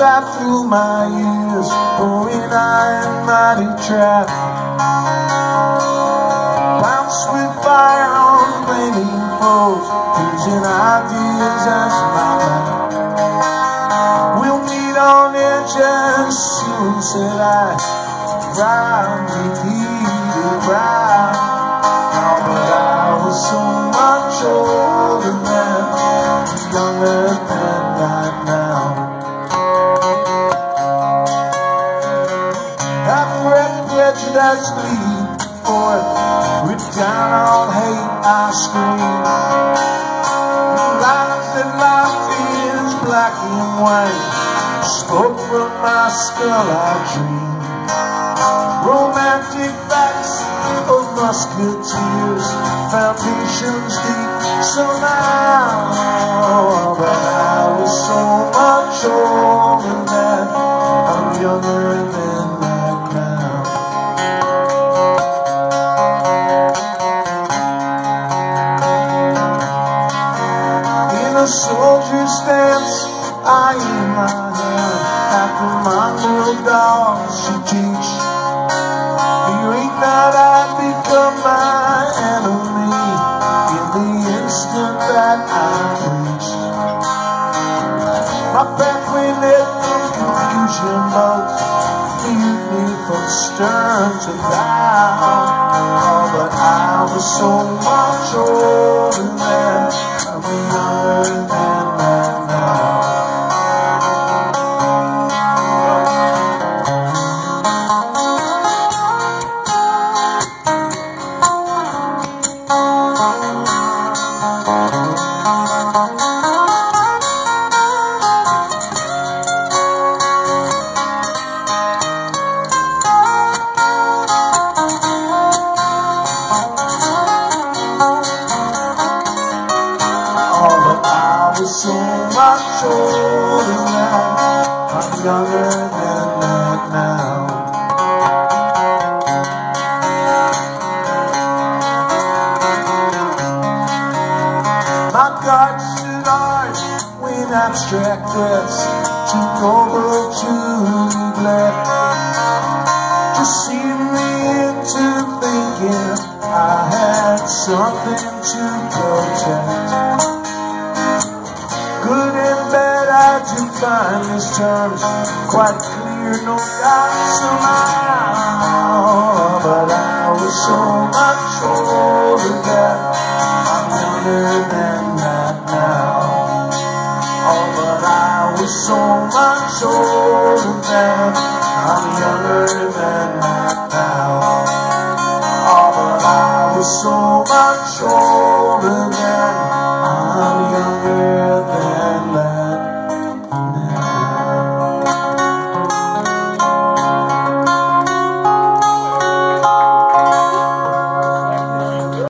sat through my years, pouring iron mighty trap. Bounce with fire on flaming foes, using ideas as my map. We'll meet on edge and soon, said I, round the heated Half breath prejudice lead forth, with down on hate I scream. Lies that life is black and white, spoke from my skull I dream. Romantic facts of musketeers, foundations deep, so now, but I was so much older then, I'm younger I hand, after my little dog should teach. Fearing that I'd become my enemy in the instant that I. My pathway led from confusion both viewed me from stern to bow. Oh, but I was so much older then, I so much older then, I'm younger than that now. My guard stood hard when abstract threats too noble to neglect. Just seemed me into thinking I had something to protect. Good and bad I define these terms quite clear, no doubt somehow. But I was so much older then, I'm younger than that now. Oh, but I was so much older then, I'm younger than that now. Oh, but I was so